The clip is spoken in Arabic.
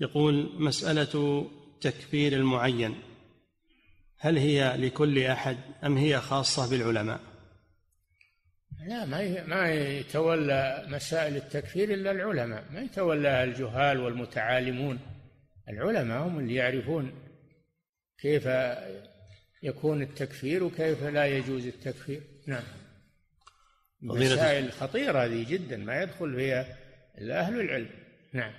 يقول مسألة تكفير المعين هل هي لكل أحد أم هي خاصة بالعلماء؟ لا ما ما يتولى مسائل التكفير إلا العلماء ما يتولاها الجهال والمتعالمون. العلماء هم اللي يعرفون كيف يكون التكفير وكيف لا يجوز التكفير. نعم. مسائل خطيرة هذه جدا ما يدخل فيها إلا أهل العلم. نعم.